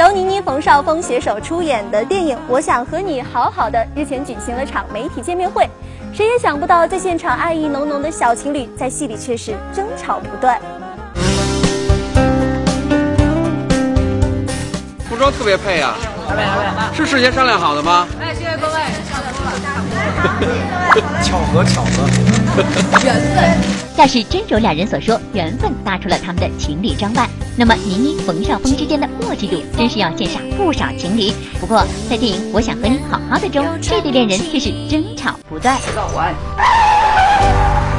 由倪妮、冯绍峰携手出演的电影《我想和你好好的》日前举行了场媒体见面会，谁也想不到，在现场爱意浓浓的小情侣，在戏里却是争吵不断。服装特别配啊！是事先商量好的吗？哎，谢谢各位，巧合，巧合，缘分。要是真如两人所说，缘分搭出了他们的情侣装扮，那么倪妮、冯绍峰之间的默契度真是要羡煞不少情侣。不过，在电影《我想和你好好的》中，这对恋人却是争吵不断。知道我爱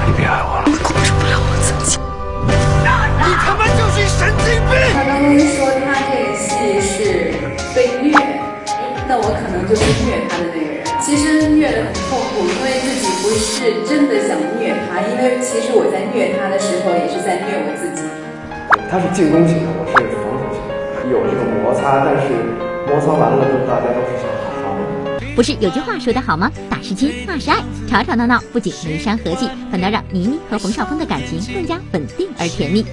你，你别爱我了，我控制不了我自己。你他妈就是神经病！他刚刚说他这个戏是被虐，那我可能就是虐他的那个人。其实虐得很痛苦，因为自己不是真的想虐他，因为其实我在虐他的时候也是在虐我自己。他是进攻型的，我是防守型的，有这个摩擦，但是摩擦完了之后，大家都是想好好的。不是有句话说得好吗？打是亲，骂是爱，吵吵闹闹不仅没伤和气，反倒让倪妮和冯绍峰的感情更加稳定而甜蜜。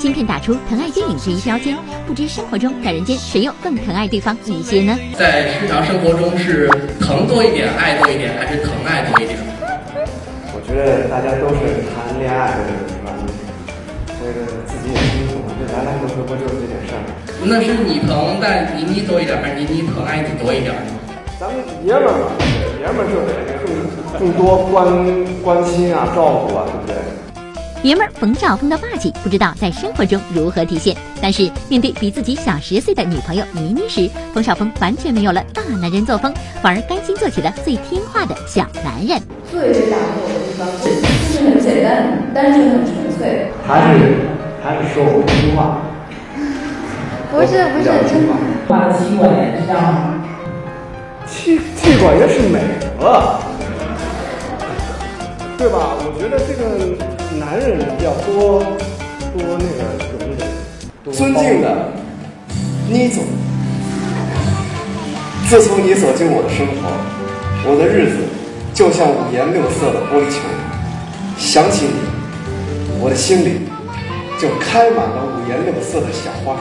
芯片打出疼爱电影这一标签，不知生活中在人间谁又更疼爱对方一些呢？在日常生活中是疼多一点，爱多一点，还是疼爱多一点？我觉得大家都是谈恋爱的是吧？这个自己也清楚，这来来回回不就是这点事儿？那是你疼，但倪妮多一点，还是倪妮疼爱你多一点？咱们爷们儿嘛，爷们儿就得更更多关关心啊，照顾啊，对不对？爷们儿冯绍峰的霸气，不知道在生活中如何体现。但是面对比自己小十岁的女朋友倪妮时，冯绍峰完全没有了大男人作风，反而甘心做起了最听话的小男人。最最打动我的地方是，就是很简单，单纯很纯粹。还是还是说我不听话？不是不是，真的。画的妻管严，知道吗？妻妻管严是美德，对吧？我觉得这个。男人要多多那个容忍，尊敬的倪总，自从你走进我的生活，我的日子就像五颜六色的玻璃球。想起你，我的心里就开满了五颜六色的小花。